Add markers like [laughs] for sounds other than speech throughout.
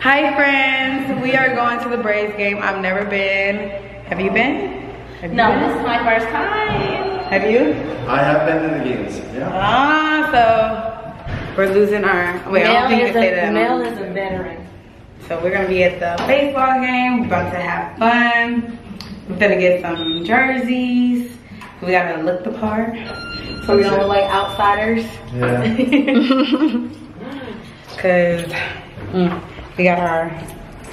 Hi friends, we are going to the Braves game. I've never been. Have you been? Have you No, been? this is my first time. Have you? I have been to the games. Yeah. Ah, so we're losing our. Wait, I don't think you is can say that. Mel is a veteran. So we're gonna be at the baseball game. We're about to have fun. We're gonna get some jerseys. We gotta look the part. So we don't look like outsiders. Yeah. [laughs] [laughs] Cause mm, we got our.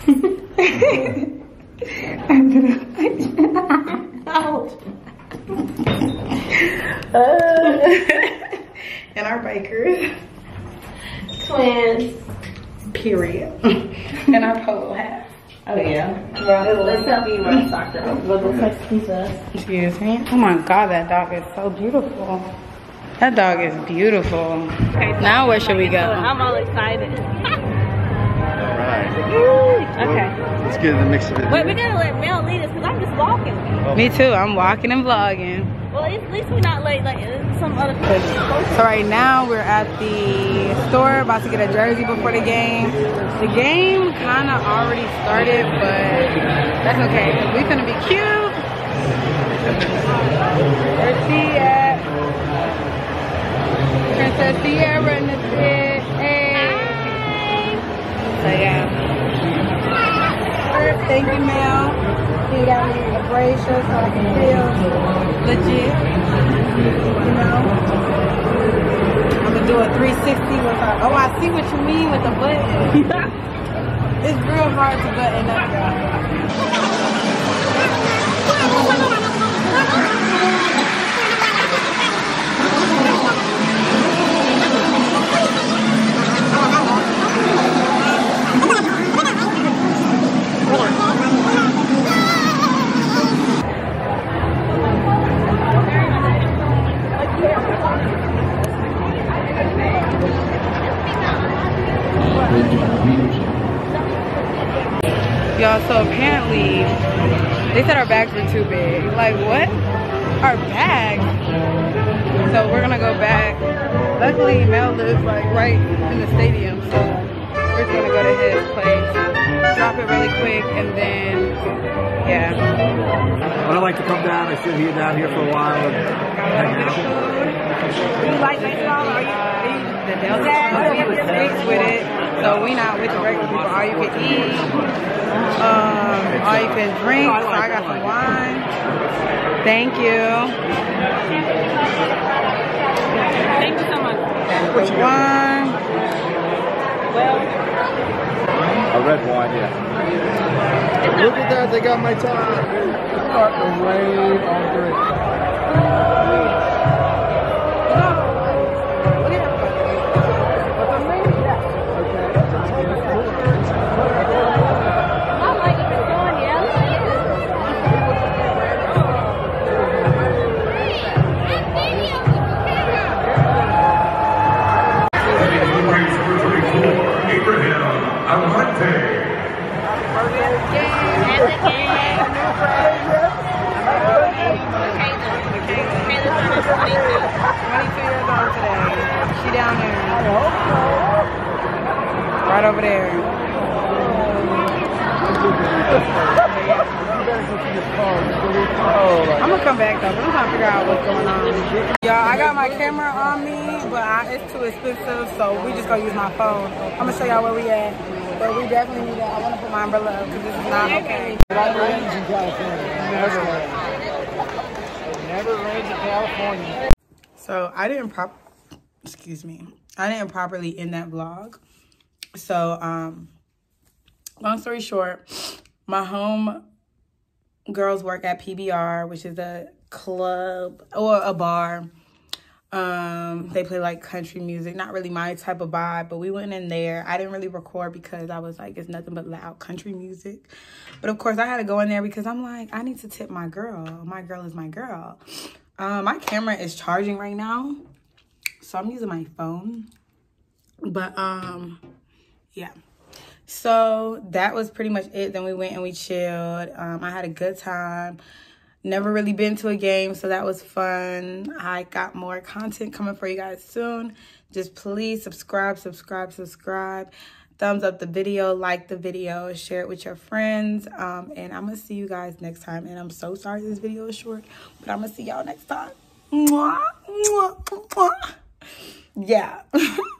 [laughs] Out. [laughs] and our bikers. Twins. Period. and our polo hats. Oh yeah. Well, let's help you run soccer. But looks like pizza. Excuse me. Oh my god, that dog is so beautiful. That dog is beautiful. Okay, Now where should we go? I'm all excited. All right. Okay. Let's get in the mix of it. Wait, we gotta let Mel lead us because I'm just walking. Me too. I'm walking and vlogging. Well, at least, we're not late like uh, some other So right now we're at the store about to get a jersey before the game. The game kind of already started, but that's okay. We're gonna be cute. There's Tia. Princess Sierra in the pit. Hey. So yeah. First, thank you, Mel. He got me a braid so I can feel legit. You know? I'm gonna do a 360 with her. Oh, I see what you mean with the button. [laughs] it's real hard to button up, [laughs] y'all. So apparently they said our bags were too big. Like what? Our bags? So we're gonna go back. Luckily Mel lives like right in the stadium, so we're just gonna go to his place, drop it really quick, and then yeah. But I'd like to come down and sit here down here for a while and hang out. Do you like baseball? Are you, the Delta? Yeah, we sticks with it. So we not with the regular people. All you can eat. All you can drink. So I got some wine. Thank you. Thank you so much. With wine. A red wine, yeah. Look at that, they got my time. Start the rain on three. Right over there. I'm gonna come back though. I'm trying to figure out what's going on. Y'all, I got my camera on me, but I, it's too expensive, so we just gonna use my phone. I'm gonna show y'all where we at. But we definitely need to. I want to put my umbrella up because this is not okay. Never rains in California. Never rains. Never rains in California. So I didn't prop. Excuse me. I didn't properly end that vlog. So um, long story short, my home girls work at PBR, which is a club or a bar. Um, they play like country music, not really my type of vibe, but we went in there. I didn't really record because I was like, it's nothing but loud country music. But of course, I had to go in there because I'm like, I need to tip my girl. My girl is my girl. Um, my camera is charging right now, so I'm using my phone. But um, yeah. So that was pretty much it. Then we went and we chilled. Um, I had a good time. Never really been to a game, so that was fun. I got more content coming for you guys soon. Just please subscribe, subscribe, subscribe. thumbs up the video, like the video, share it with your friends. Um, and I'm going to see you guys next time. And I'm so sorry this video is short, but I'm going to see y'all next time. Mwah, mwah, mwah. Yeah. [laughs]